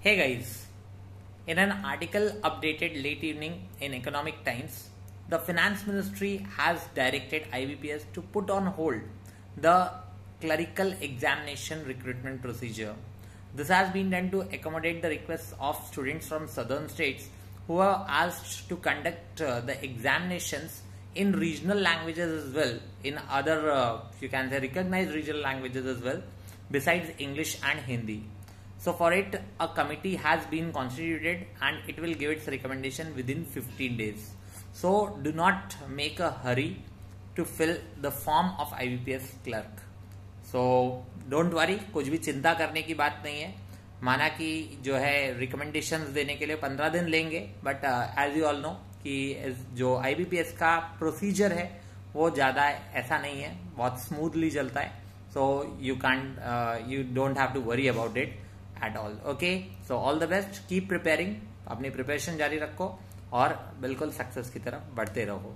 Hey guys, in an article updated late evening in Economic Times, the Finance Ministry has directed IBPS to put on hold the clerical examination recruitment procedure. This has been done to accommodate the requests of students from southern states who are asked to conduct uh, the examinations in regional languages as well, in other, uh, you can say, recognized regional languages as well, besides English and Hindi. So for it, a committee has been constituted and it will give its recommendation within 15 days. So do not make a hurry to fill the form of IBPS clerk. So don't worry कुछ भी चिंता करने की बात नहीं है माना कि जो है रिकमेंडेशन देने के लिए पंद्रह दिन लेंगे but as you all know कि जो आईबीपीएस का प्रोसीजर है वो ज़्यादा ऐसा नहीं है बहुत स्मूथली चलता है so you can you don't have to worry about it at all okay so all the best keep preparing अपनी प्रिपरेशन जारी रखो और बिल्कुल सक्सेस की तरफ़ बढ़ते रहो